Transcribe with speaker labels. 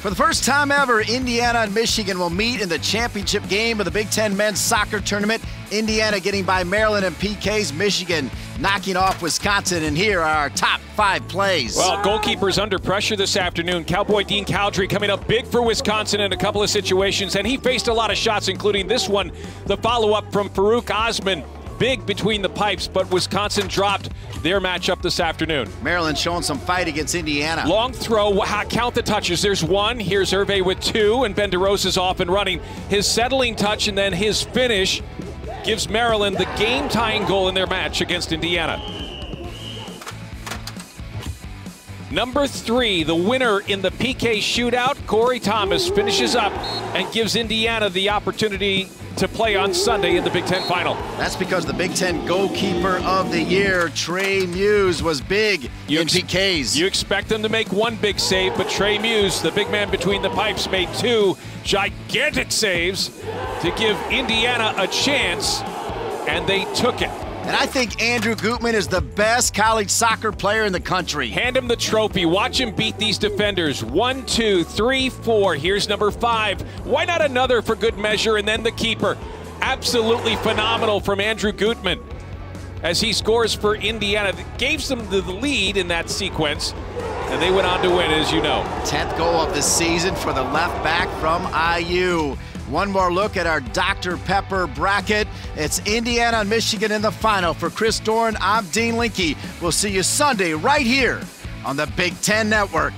Speaker 1: For the first time ever, Indiana and Michigan will meet in the championship game of the Big Ten men's soccer tournament. Indiana getting by Maryland and PK's, Michigan knocking off Wisconsin. And here are our top five plays.
Speaker 2: Well, goalkeepers under pressure this afternoon. Cowboy Dean Cowdrey coming up big for Wisconsin in a couple of situations, and he faced a lot of shots, including this one, the follow up from Farouk Osman big between the pipes, but Wisconsin dropped their matchup this afternoon.
Speaker 1: Maryland showing some fight against Indiana.
Speaker 2: Long throw, count the touches. There's one. Here's Hervé with two, and Ben Di Rosa's off and running. His settling touch and then his finish gives Maryland the game-tying goal in their match against Indiana. Number three, the winner in the PK shootout, Corey Thomas finishes up and gives Indiana the opportunity to play on Sunday in the Big Ten final.
Speaker 1: That's because the Big Ten goalkeeper of the year, Trey Muse, was big you in PKs.
Speaker 2: You expect them to make one big save, but Trey Muse, the big man between the pipes, made two gigantic saves to give Indiana a chance, and they took it.
Speaker 1: And I think Andrew Gutman is the best college soccer player in the country.
Speaker 2: Hand him the trophy. Watch him beat these defenders. One, two, three, four. Here's number five. Why not another for good measure? And then the keeper. Absolutely phenomenal from Andrew Gutman as he scores for Indiana. Gave them the lead in that sequence, and they went on to win, as you know.
Speaker 1: 10th goal of the season for the left back from IU. One more look at our Dr. Pepper bracket. It's Indiana and Michigan in the final. For Chris Doran, I'm Dean Linke. We'll see you Sunday right here on the Big Ten Network.